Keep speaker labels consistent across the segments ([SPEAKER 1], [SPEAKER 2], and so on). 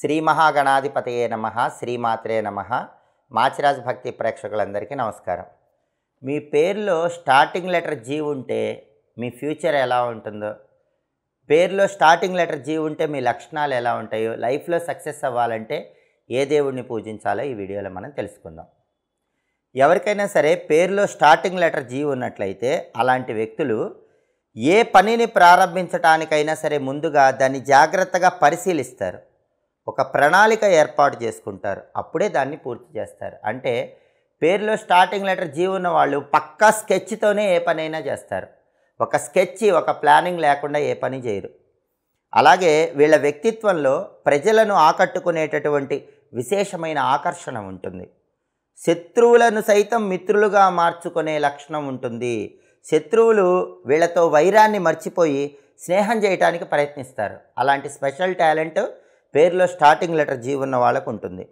[SPEAKER 1] శ్రీ మహాగణాధిపతయే నమ శ్రీమాత్రే నమ. మాచిరాజ్ భక్తి ప్రేక్షకులందరికీ నమస్కారం. మీ పేరులో స్టార్టింగ్ లెటర్ జీ ఉంటే మీ ఫ్యూచర్ ఎలా ఉంటుందో పేరులో స్టార్టింగ్ లెటర్ జీ ఉంటే మీ లక్షణాలు ఎలా ఉంటాయో లైఫ్లో సక్సెస్ అవ్వాలంటే ఏ దేవుడిని పూజించాలో ఈ వీడియోలో మనం తెలుసుకుందాం. ఎవరికైనా సరే పేరులో స్టార్టింగ్ లెటర్ జీ ఉన్నట్లయితే అలాంటి వ్యక్తులు ఏ పనిని ప్రారంభించటానికైనా సరే ముందుగా దాన్ని జాగ్రత్తగా పరిశీలిస్తారు. ఒక ప్రణాళిక ఏర్పాటు చేసుకుంటారు. అప్పుడే దాన్ని పూర్తి చేస్తారు. అంటే పేరులో స్టార్టింగ్ లెటర్ జీ ఉన్న వాళ్ళు పక్కా స్కెచ్తోనే ఏ పనైనా చేస్తారు. ఒక స్కెచ్ ఒక ప్లానింగ్ లేకుండా ఏ పని చేయరు. అలాగే వీళ్ళ వ్యక్తిత్వంలో ప్రజలను ఆకట్టుకునేటటువంటి విశేషమైన ఆకర్షణ ఉంటుంది. శత్రువులను సైతం మిత్రులుగా మార్చుకునే లక్షణం ఉంటుంది. శత్రువులు వీళ్ళతో వైరాన్ని మర్చిపోయి స్నేహం చేయటానికి ప్రయత్నిస్తారు. అలాంటి స్పెషల్ టాలెంట్ పేరులో స్టార్టింగ్ లెటర్ జీ ఉన్న వాళ్ళకు ఉంటుంది.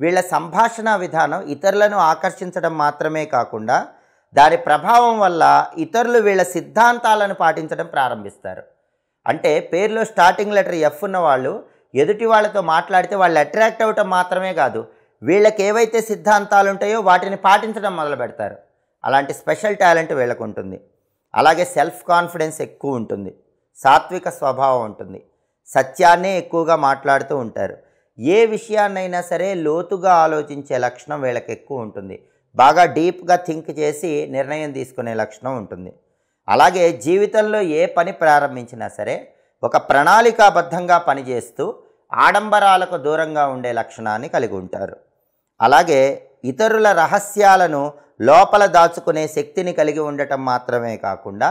[SPEAKER 1] వీళ్ళ సంభాషణ విధానం ఇతరులను ఆకర్షించడం మాత్రమే కాకుండా దాని ప్రభావం వల్ల ఇతరులు వీళ్ళ సిద్ధాంతాలను పాటించడం ప్రారంభిస్తారు. అంటే పేరులో స్టార్టింగ్ లెటర్ ఎఫ్ ఉన్న వాళ్ళు ఎదుటి వాళ్ళతో మాట్లాడితే వాళ్ళు అట్రాక్ట్ అవ్వటం మాత్రమే కాదు వీళ్ళకి ఏవైతే సిద్ధాంతాలు ఉంటాయో వాటిని పాటించడం మొదలు పెడతారు. అలాంటి స్పెషల్ టాలెంట్ వీళ్ళకు ఉంటుంది. అలాగే సెల్ఫ్ కాన్ఫిడెన్స్ ఎక్కువ ఉంటుంది. సాత్విక స్వభావం ఉంటుంది. సత్యాన్నే ఎక్కువగా మాట్లాడుతూ ఉంటారు. ఏ విషయాన్నైనా సరే లోతుగా ఆలోచించే లక్షణం వీళ్ళకి ఎక్కువ ఉంటుంది. బాగా డీప్గా థింక్ చేసి నిర్ణయం తీసుకునే లక్షణం ఉంటుంది. అలాగే జీవితంలో ఏ పని ప్రారంభించినా సరే ఒక ప్రణాళికాబద్ధంగా పనిచేస్తూ ఆడంబరాలకు దూరంగా ఉండే లక్షణాన్ని కలిగి ఉంటారు. అలాగే ఇతరుల రహస్యాలను లోపల దాచుకునే శక్తిని కలిగి ఉండటం మాత్రమే కాకుండా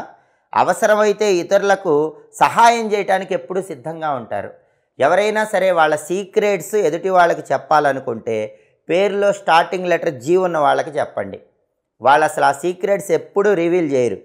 [SPEAKER 1] అవసరమైతే ఇతరులకు సహాయం చేయడానికి ఎప్పుడూ సిద్ధంగా ఉంటారు. ఎవరైనా సరే వాళ్ళ సీక్రెట్స్ ఎదుటి వాళ్ళకి చెప్పాలనుకుంటే పేరులో స్టార్టింగ్ లెటర్ జీ ఉన్న వాళ్ళకి చెప్పండి. వాళ్ళు అసలు ఆ సీక్రెట్స్ ఎప్పుడూ రివీల్ చేయరు.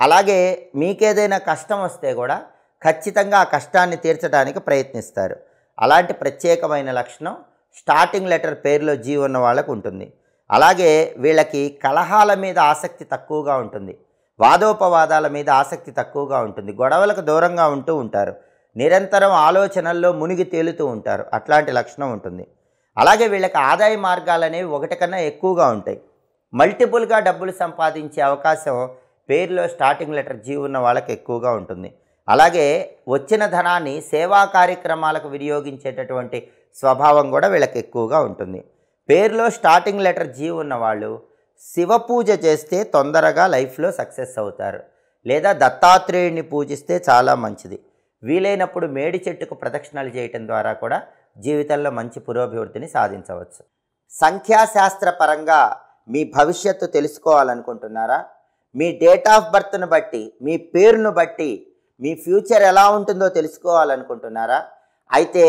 [SPEAKER 1] అలాగే మీకేదైనా కష్టం వస్తే కూడా ఖచ్చితంగా ఆ కష్టాన్ని తీర్చడానికి ప్రయత్నిస్తారు. అలాంటి ప్రత్యేకమైన లక్షణం స్టార్టింగ్ లెటర్ పేరులో జీ ఉన్న వాళ్ళకు ఉంటుంది. అలాగే వీళ్ళకి కలహాల మీద ఆసక్తి తక్కువగా ఉంటుంది. వాదోపవాదాల మీద ఆసక్తి తక్కువగా ఉంటుంది. గొడవలకు దూరంగా ఉంటూ ఉంటారు. నిరంతరం ఆలోచనల్లో మునిగి తేలుతూ ఉంటారు. అట్లాంటి లక్షణం ఉంటుంది. అలాగే వీళ్ళకి ఆదాయ మార్గాలు అనేవి ఒకటి కన్నా ఎక్కువగా ఉంటాయి. మల్టిపుల్గా డబ్బులు సంపాదించే అవకాశం పేరులో స్టార్టింగ్ లెటర్ జీ ఉన్న వాళ్ళకి ఎక్కువగా ఉంటుంది. అలాగే వచ్చిన ధనాన్ని సేవా కార్యక్రమాలకు వినియోగించేటటువంటి స్వభావం కూడా వీళ్ళకి ఎక్కువగా ఉంటుంది. పేరులో స్టార్టింగ్ లెటర్ జీ ఉన్న వాళ్ళు శివ పూజ చేస్తే తొందరగా లైఫ్లో సక్సెస్ అవుతారు. లేదా దత్తాత్రేయుడిని పూజిస్తే చాలా మంచిది. వీలైనప్పుడు మేడి చెట్టుకు ప్రదక్షిణలు చేయటం ద్వారా కూడా జీవితంలో మంచి పురోభివృద్ధిని సాధించవచ్చు. సంఖ్యాశాస్త్ర పరంగా మీ భవిష్యత్తు తెలుసుకోవాలనుకుంటున్నారా? మీ డేట్ ఆఫ్ బర్త్ను బట్టి మీ పేరును బట్టి మీ ఫ్యూచర్ ఎలా ఉంటుందో తెలుసుకోవాలనుకుంటున్నారా? అయితే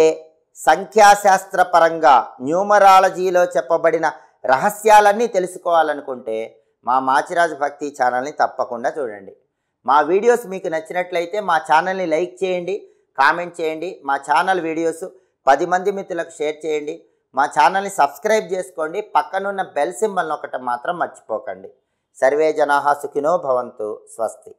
[SPEAKER 1] సంఖ్యాశాస్త్ర పరంగా న్యూమరాలజీలో చెప్పబడిన రహస్యాలన్నీ తెలుసుకోవాలనుకుంటే మా మాచిరాజు భక్తి ఛానల్ని తప్పకుండా చూడండి. మా వీడియోస్ మీకు నచ్చినట్లయితే మా ఛానల్ని లైక్ చేయండి కామెంట్ చేయండి మా ఛానల్ వీడియోస్ పది మంది మిత్రులకు షేర్ చేయండి మా ఛానల్ని సబ్స్క్రైబ్ చేసుకోండి పక్కనున్న బెల్ సింబల్ ఒకటి మాత్రం మర్చిపోకండి. సర్వే జనాహా సుఖినో భవంతు స్వస్తి.